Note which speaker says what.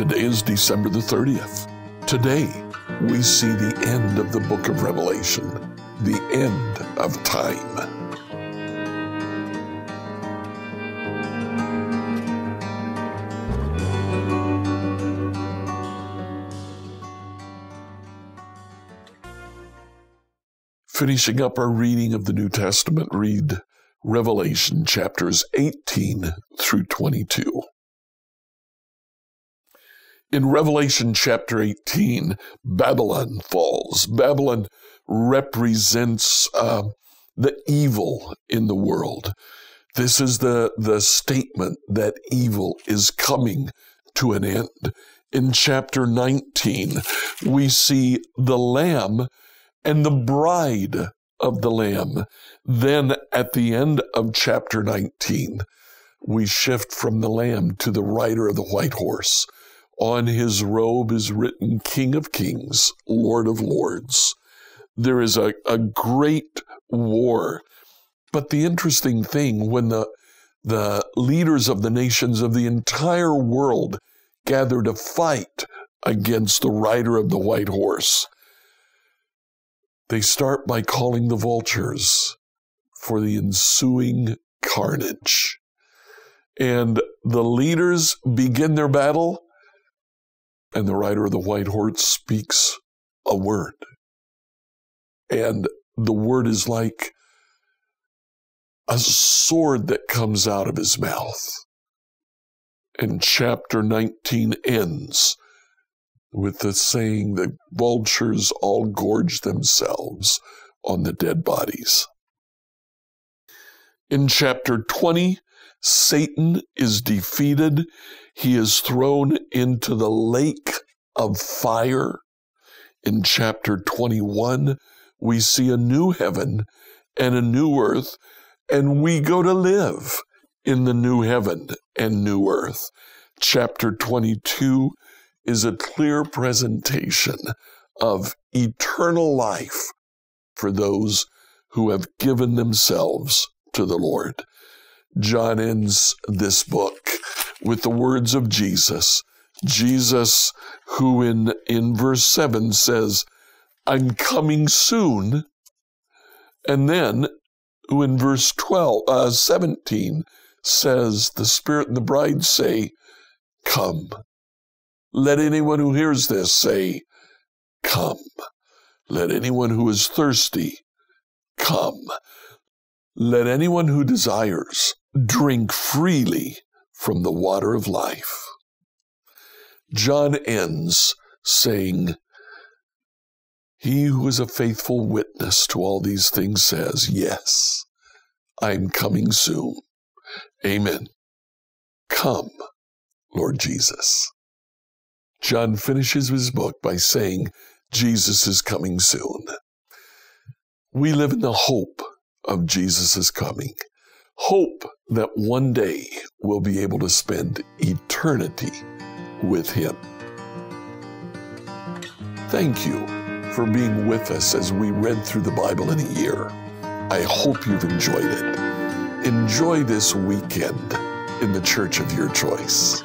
Speaker 1: Today is December the 30th. Today, we see the end of the book of Revelation, the end of time. Finishing up our reading of the New Testament, read Revelation chapters 18 through 22. In Revelation chapter 18, Babylon falls. Babylon represents uh, the evil in the world. This is the, the statement that evil is coming to an end. In chapter 19, we see the Lamb and the bride of the Lamb. Then at the end of chapter 19, we shift from the Lamb to the rider of the white horse. On his robe is written King of Kings, Lord of Lords. There is a, a great war. But the interesting thing, when the, the leaders of the nations of the entire world gather to fight against the rider of the white horse, they start by calling the vultures for the ensuing carnage. And the leaders begin their battle and the rider of the white horse speaks a word. And the word is like a sword that comes out of his mouth. And chapter 19 ends with the saying, that vultures all gorge themselves on the dead bodies. In chapter 20, Satan is defeated he is thrown into the lake of fire. In chapter 21, we see a new heaven and a new earth, and we go to live in the new heaven and new earth. Chapter 22 is a clear presentation of eternal life for those who have given themselves to the Lord. John ends this book with the words of Jesus. Jesus, who in, in verse 7 says, I'm coming soon. And then, who in verse 12, uh, 17 says, The Spirit and the bride say, Come. Let anyone who hears this say, Come. Let anyone who is thirsty come. Let anyone who desires drink freely from the water of life. John ends saying, He who is a faithful witness to all these things says, Yes, I'm coming soon. Amen. Come, Lord Jesus. John finishes his book by saying, Jesus is coming soon. We live in the hope of Jesus' coming hope that one day we'll be able to spend eternity with Him. Thank you for being with us as we read through the Bible in a year. I hope you've enjoyed it. Enjoy this weekend in the church of your choice.